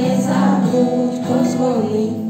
nezabudť pozvoniť.